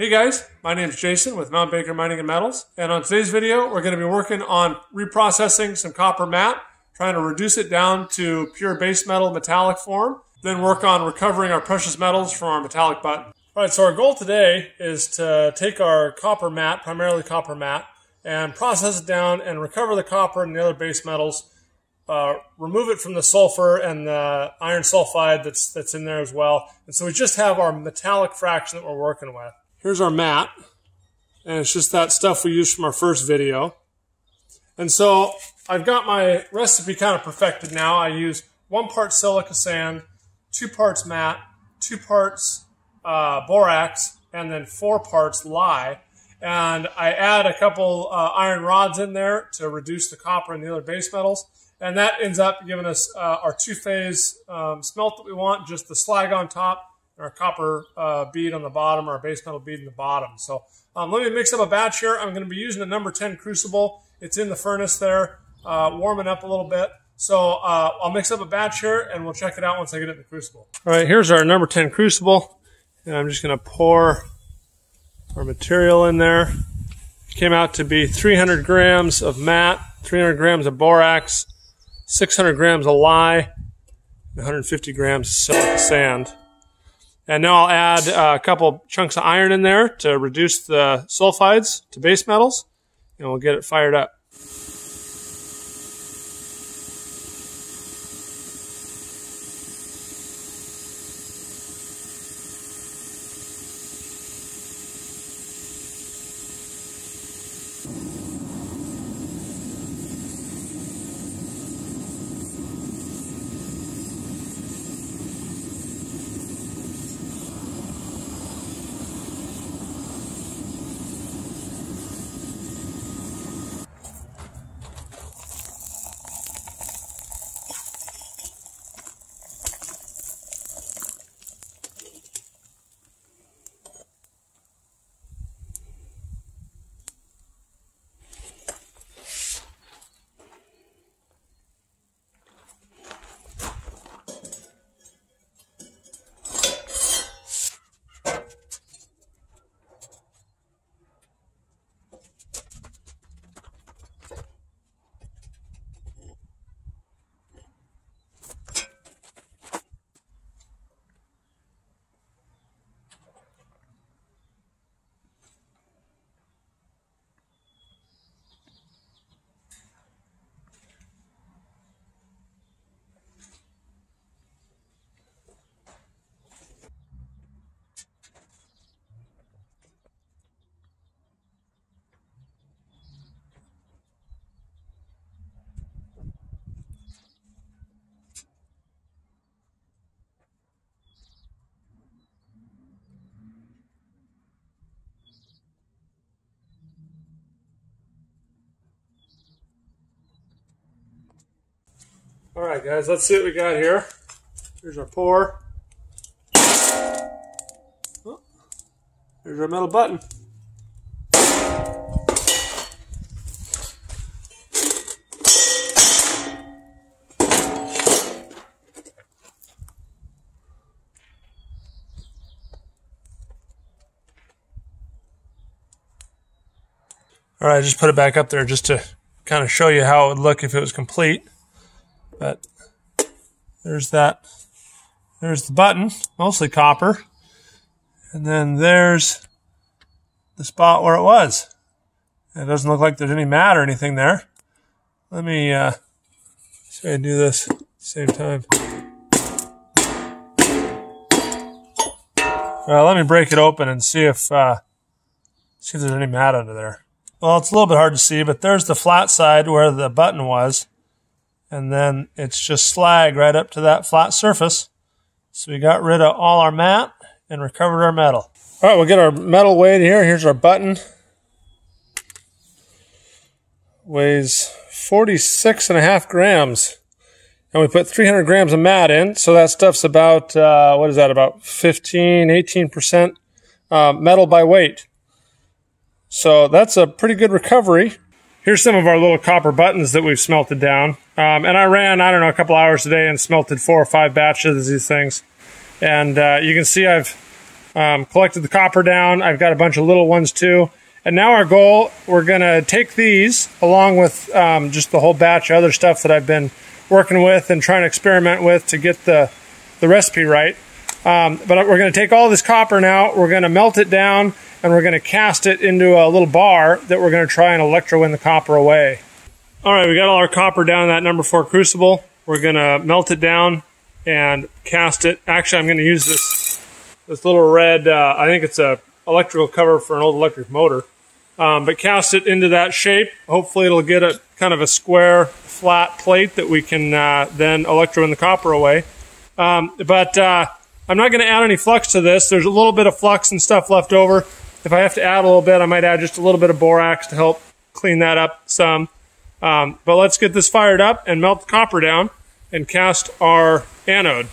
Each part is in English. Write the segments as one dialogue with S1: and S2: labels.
S1: Hey guys, my name is Jason with Mount Baker Mining and Metals, and on today's video, we're going to be working on reprocessing some copper matte, trying to reduce it down to pure base metal metallic form, then work on recovering our precious metals from our metallic button. All right, so our goal today is to take our copper matte, primarily copper matte, and process it down and recover the copper and the other base metals, uh, remove it from the sulfur and the iron sulfide that's, that's in there as well. And so we just have our metallic fraction that we're working with. Here's our matte. and it's just that stuff we used from our first video. And so I've got my recipe kind of perfected now. I use one part silica sand, two parts matte, two parts uh, borax, and then four parts lye. And I add a couple uh, iron rods in there to reduce the copper and the other base metals. And that ends up giving us uh, our two-phase um, smelt that we want, just the slag on top our copper uh, bead on the bottom, our base metal bead in the bottom. So um, let me mix up a batch here. I'm going to be using a number 10 crucible. It's in the furnace there, uh, warming up a little bit. So uh, I'll mix up a batch here and we'll check it out once I get it in the crucible. All right, here's our number 10 crucible. And I'm just going to pour our material in there. came out to be 300 grams of matte, 300 grams of borax, 600 grams of lye, 150 grams of sand. And now I'll add a couple chunks of iron in there to reduce the sulfides to base metals, and we'll get it fired up. All right, guys, let's see what we got here. Here's our pour. Oh, here's our metal button. All right, I just put it back up there just to kind of show you how it would look if it was complete. But there's that. There's the button, mostly copper. And then there's the spot where it was. It doesn't look like there's any matte or anything there. Let me uh, see I do this same time. Well, let me break it open and see if uh, see if there's any matte under there. Well, it's a little bit hard to see, but there's the flat side where the button was and then it's just slag right up to that flat surface. So we got rid of all our matte and recovered our metal. All right, we'll get our metal weighed here. Here's our button. Weighs 46 and a half grams. And we put 300 grams of matte in. So that stuff's about, uh, what is that, about 15, 18% uh, metal by weight. So that's a pretty good recovery. Here's some of our little copper buttons that we've smelted down. Um, and I ran, I don't know, a couple hours a day and smelted four or five batches of these things. And uh, you can see I've Um, collected the copper down. I've got a bunch of little ones too. And now our goal, we're going to take these along with um, just the whole batch of other stuff that I've been working with and trying to experiment with to get the, the recipe right. Um, but we're going to take all this copper now, we're going to melt it down, and we're going to cast it into a little bar that we're going to try and electrowin the copper away. All right, we got all our copper down in that number four crucible. We're going to melt it down and cast it. Actually, I'm going to use this this little red, uh, I think it's a electrical cover for an old electric motor. Um, but cast it into that shape. Hopefully it'll get a kind of a square, flat plate that we can uh, then electrowin the copper away. Um, but uh, I'm not going to add any flux to this. There's a little bit of flux and stuff left over. If I have to add a little bit, I might add just a little bit of borax to help clean that up some. Um, but let's get this fired up and melt the copper down and cast our anode.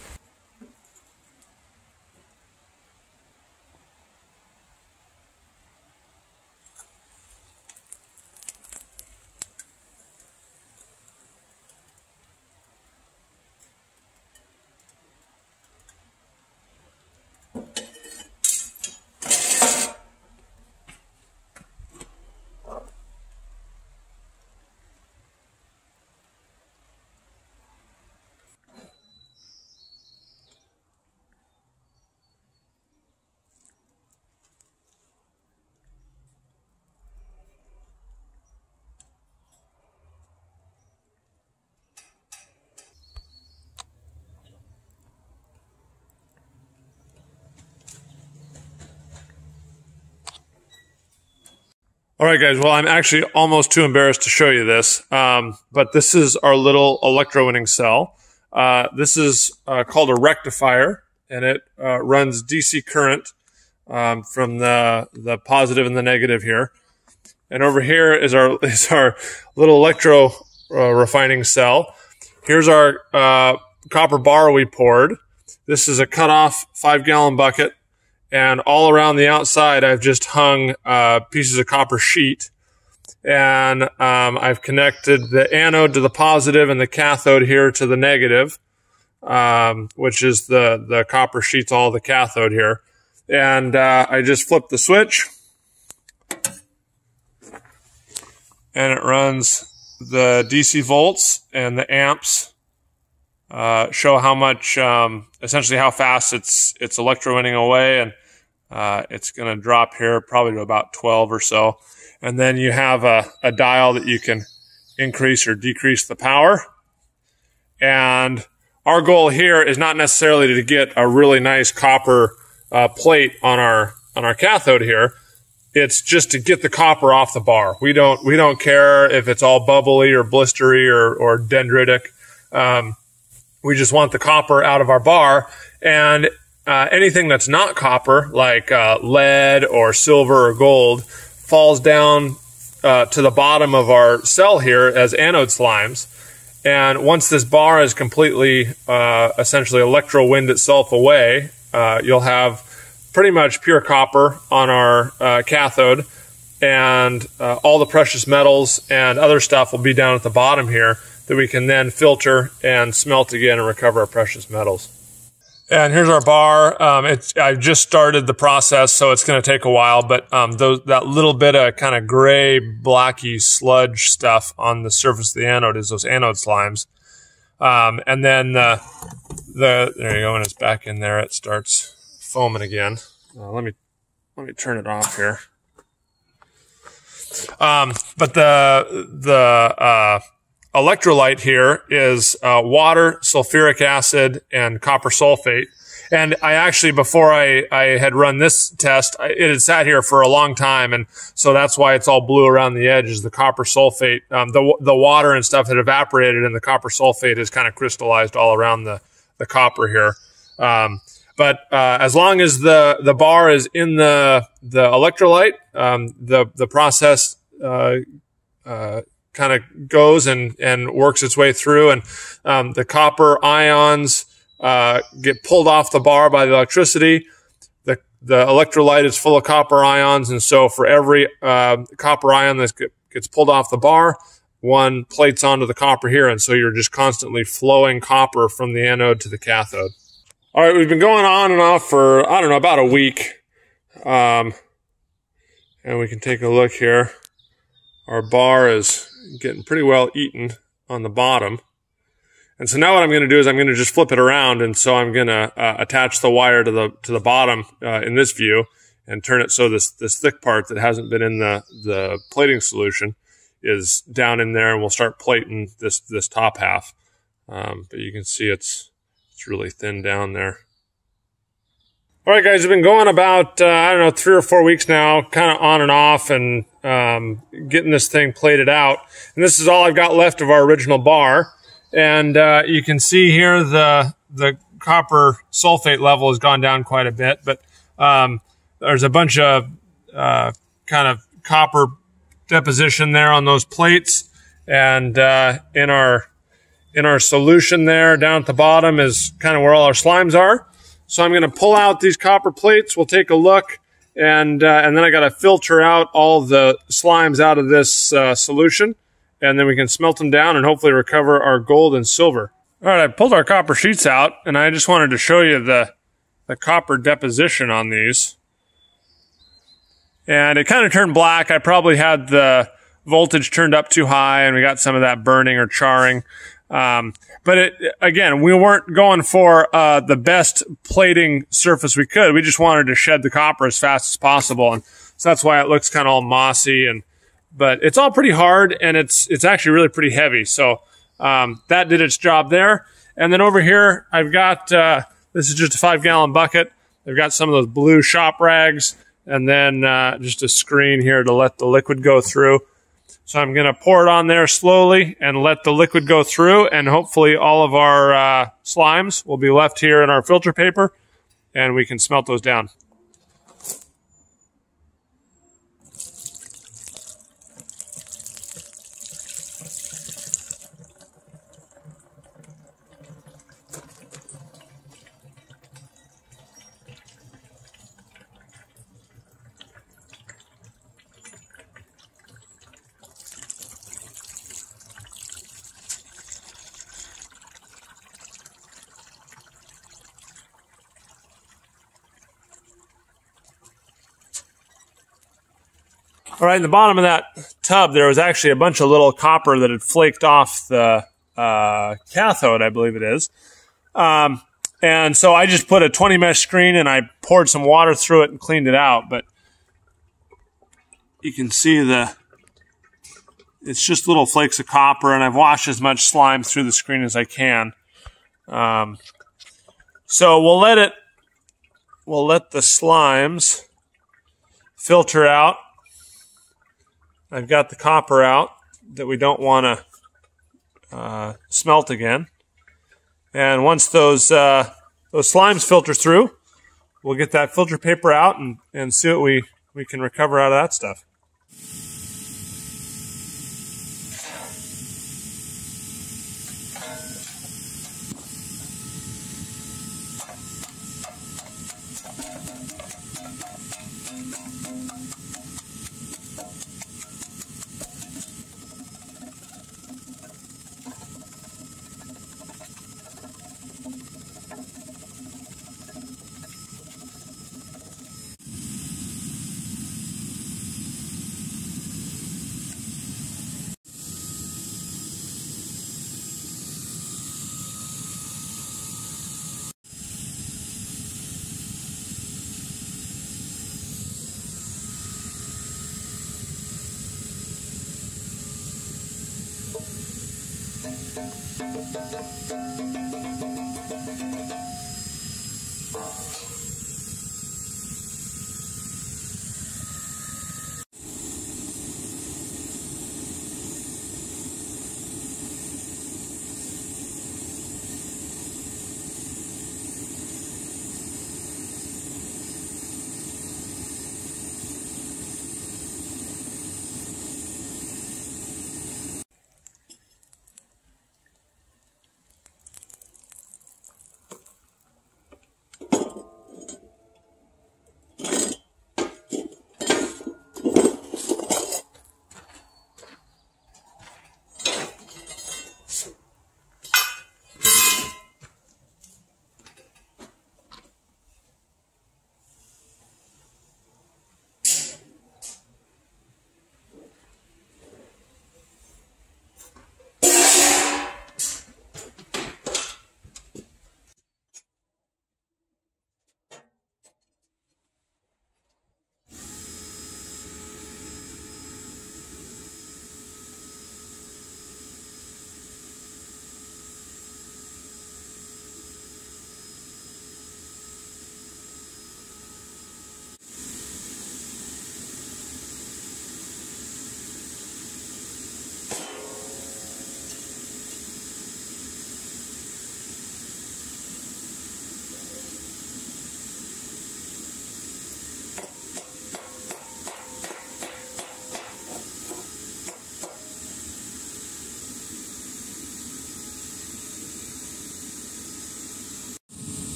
S1: All right, guys. Well, I'm actually almost too embarrassed to show you this, um, but this is our little electrowinning cell. Uh, this is uh, called a rectifier, and it uh, runs DC current um, from the the positive and the negative here. And over here is our is our little electro uh, refining cell. Here's our uh, copper bar we poured. This is a cut off five gallon bucket and all around the outside, I've just hung uh, pieces of copper sheet. And um, I've connected the anode to the positive and the cathode here to the negative, um, which is the, the copper sheets, all the cathode here. And uh, I just flip the switch, and it runs the DC volts and the amps uh, show how much, um, essentially how fast it's it's electrowinning away, and uh, it's going to drop here probably to about 12 or so, and then you have a, a dial that you can increase or decrease the power. And our goal here is not necessarily to get a really nice copper uh, plate on our on our cathode here. It's just to get the copper off the bar. We don't we don't care if it's all bubbly or blistery or or dendritic. Um, we just want the copper out of our bar. And uh, anything that's not copper, like uh, lead or silver or gold, falls down uh, to the bottom of our cell here as anode slimes. And once this bar is completely, uh, essentially electrowind itself away, uh, you'll have pretty much pure copper on our uh, cathode, and all the precious metals and other stuff will be down at the bottom here that we can then filter and smelt again and recover our precious metals. And here's our bar. Um, it's, I've just started the process, so it's going to take a while, but um, those, that little bit of kind of gray, blacky sludge stuff on the surface of the anode is those anode slimes. Um, and then the, the, there you go, when it's back in there, it starts foaming again. Uh, let me, let me turn it off here. Um, but the, the, uh, electrolyte here is uh, water, sulfuric acid, and copper sulfate. And I actually, before I, I had run this test, it had sat here for a long time. And so that's why it's all blue around the edge is the copper sulfate. Um, the, the water and stuff had evaporated and the copper sulfate has kind of crystallized all around the, the copper here. Um, but uh, as long as the, the bar is in the, the electrolyte, um, the, the process uh, uh, kind of goes and, and works its way through. And um, the copper ions uh, get pulled off the bar by the electricity. The, the electrolyte is full of copper ions. And so for every uh, copper ion that gets pulled off the bar, one plates onto the copper here. And so you're just constantly flowing copper from the anode to the cathode. All right, we've been going on and off for, I don't know, about a week. Um, and we can take a look here. Our bar is getting pretty well eaten on the bottom. And so now what I'm going to do is I'm going to just flip it around. And so I'm going to uh, attach the wire to the, to the bottom uh, in this view and turn it so this, this thick part that hasn't been in the, the plating solution is down in there and we'll start plating this, this top half. Um, but you can see it's, it's really thin down there. All right, guys, we've been going about, uh, I don't know, three or four weeks now, kind of on and off and um, getting this thing plated out. And this is all I've got left of our original bar. And uh, you can see here the, the copper sulfate level has gone down quite a bit, but um, there's a bunch of uh, kind of copper deposition there on those plates. And uh, in our in our solution there down at the bottom is kind of where all our slimes are. So I'm going to pull out these copper plates. We'll take a look. And, uh, and then I got to filter out all the slimes out of this uh, solution. And then we can smelt them down and hopefully recover our gold and silver. All right, I pulled our copper sheets out and I just wanted to show you the, the copper deposition on these. And it kind of turned black. I probably had the voltage turned up too high and we got some of that burning or charring. Um, but it, again, we weren't going for uh, the best plating surface we could. We just wanted to shed the copper as fast as possible, and so that's why it looks kind of all mossy. And but it's all pretty hard, and it's it's actually really pretty heavy. So um, that did its job there. And then over here, I've got uh, this is just a five gallon bucket. I've got some of those blue shop rags, and then uh, just a screen here to let the liquid go through. So I'm going to pour it on there slowly and let the liquid go through and hopefully all of our uh, slimes will be left here in our filter paper and we can smelt those down. All right, in the bottom of that tub, there was actually a bunch of little copper that had flaked off the uh, cathode, I believe it is. Um, and so I just put a 20 mesh screen and I poured some water through it and cleaned it out. But you can see the, it's just little flakes of copper and I've washed as much slime through the screen as I can. Um, so we'll let it, we'll let the slimes filter out I've got the copper out that we don't want to uh, smelt again. And once those uh, those slimes filter through, we'll get that filter paper out and, and see what we, we can recover out of that stuff.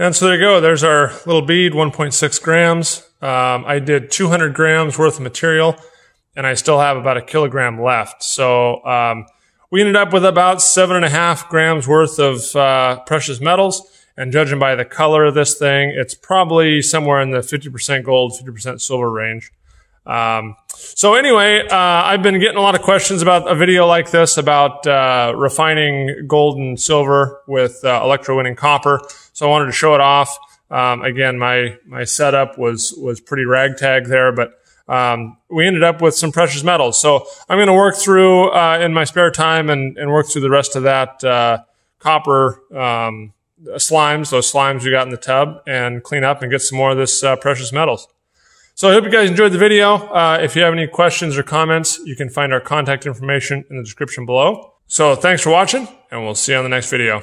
S1: And so there you go. There's our little bead, 1.6 grams. Um, I did 200 grams worth of material and I still have about a kilogram left. So um, we ended up with about seven and a half grams worth of uh, precious metals. And judging by the color of this thing, it's probably somewhere in the 50% gold, 50% silver range. Um, so anyway, uh, I've been getting a lot of questions about a video like this about uh, refining gold and silver with uh, electrowinning copper. So I wanted to show it off. Um, again, my my setup was was pretty ragtag there, but um, we ended up with some precious metals. So I'm going to work through uh, in my spare time and, and work through the rest of that uh, copper um, slimes, those slimes we got in the tub, and clean up and get some more of this uh, precious metals. So I hope you guys enjoyed the video. Uh, if you have any questions or comments, you can find our contact information in the description below. So thanks for watching, and we'll see you on the next video.